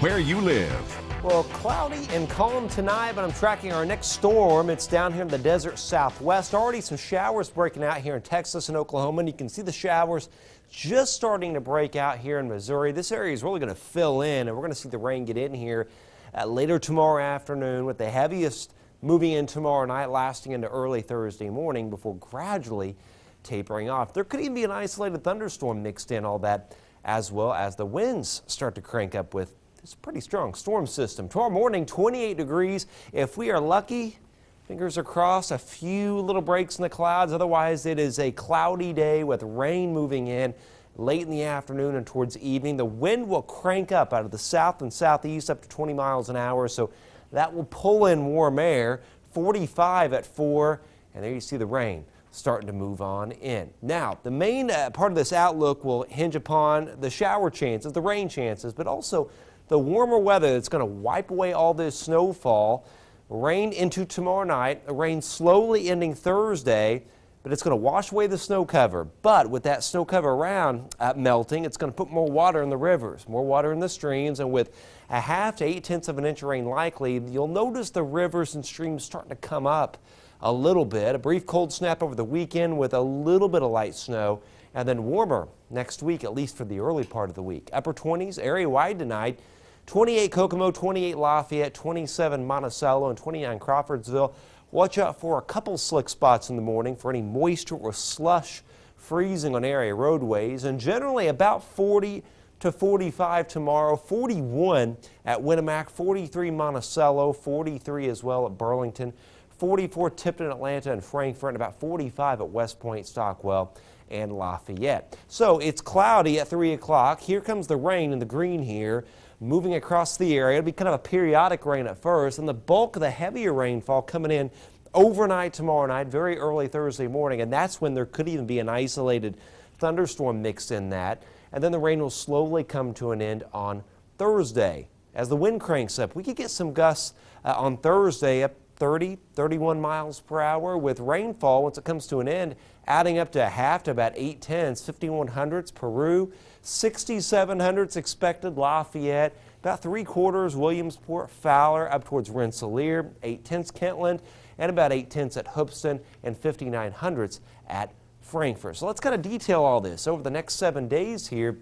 where you live. Well, cloudy and calm tonight, but I'm tracking our next storm. It's down here in the desert southwest. Already some showers breaking out here in Texas and Oklahoma, and you can see the showers just starting to break out here in Missouri. This area is really going to fill in, and we're going to see the rain get in here uh, later tomorrow afternoon with the heaviest moving in tomorrow night, lasting into early Thursday morning before gradually tapering off. There could even be an isolated thunderstorm mixed in all that as well as the winds start to crank up with this pretty strong storm system. Tomorrow morning, 28 degrees. If we are lucky, fingers are crossed, a few little breaks in the clouds. Otherwise, it is a cloudy day with rain moving in late in the afternoon and towards evening. The wind will crank up out of the south and southeast up to 20 miles an hour, so that will pull in warm air. 45 at 4, and there you see the rain starting to move on in. Now, the main uh, part of this outlook will hinge upon the shower chances, the rain chances, but also the warmer weather that's going to wipe away all this snowfall. Rain into tomorrow night, rain slowly ending Thursday, but it's going to wash away the snow cover. But with that snow cover around uh, melting, it's going to put more water in the rivers, more water in the streams, and with a half to eight tenths of an inch of rain likely, you'll notice the rivers and streams starting to come up a little bit. A brief cold snap over the weekend with a little bit of light snow and then warmer next week, at least for the early part of the week. Upper 20s area wide tonight. 28 Kokomo, 28 Lafayette, 27 Monticello, and 29 Crawfordsville. Watch out for a couple slick spots in the morning for any moisture or slush freezing on area roadways, and generally about 40 to 45 tomorrow, 41 at Winamac, 43 Monticello, 43 as well at Burlington, 44 Tipton, Atlanta, and Frankfort, and about 45 at West Point, Stockwell, and Lafayette. So it's cloudy at 3 o'clock. Here comes the rain in the green here moving across the area. It'll be kind of a periodic rain at first, and the bulk of the heavier rainfall coming in overnight tomorrow night, very early Thursday morning, and that's when there could even be an isolated thunderstorm mixed in that. And then the rain will slowly come to an end on Thursday. As the wind cranks up, we could get some gusts uh, on Thursday up 30, 31 miles per hour with rainfall once it comes to an end, adding up to a half to about 8 tenths, 5100s Peru, 6700s expected Lafayette, about three quarters Williamsport, Fowler up towards Rensselaer, 8 tenths Kentland, and about 8 tenths at Hoopeston and 5900s at Frankfort. So let's kind of detail all this over the next seven days here.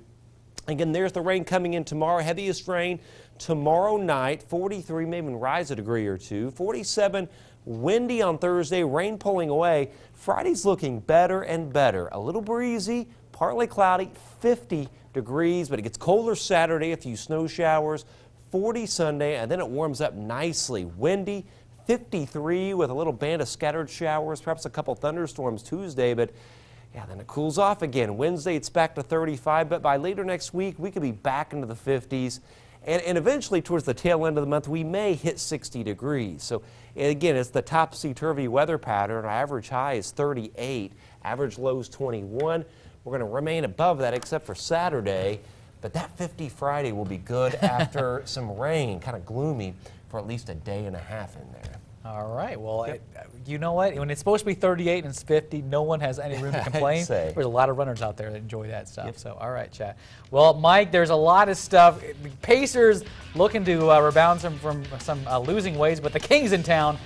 Again, there's the rain coming in tomorrow. Heaviest rain tomorrow night. 43, maybe rise a degree or two. 47, windy on Thursday. Rain pulling away. Friday's looking better and better. A little breezy, partly cloudy. 50 degrees, but it gets colder Saturday. A few snow showers. 40 Sunday, and then it warms up nicely. Windy. 53 with a little band of scattered showers, perhaps a couple thunderstorms Tuesday, but yeah, then it cools off again. Wednesday, it's back to 35, but by later next week, we could be back into the 50s. And, and eventually, towards the tail end of the month, we may hit 60 degrees. So, again, it's the topsy-turvy weather pattern. Our average high is 38, average low is 21. We're going to remain above that except for Saturday. But that 50 Friday will be good after some rain, kind of gloomy for at least a day and a half in there. All right. Well, yep. it, you know what? When it's supposed to be 38 and it's 50, no one has any room to complain. There's a lot of runners out there that enjoy that stuff. Yep. So, all right, Chad. Well, Mike, there's a lot of stuff. Pacers looking to uh, rebound some, from some uh, losing ways, but the Kings in town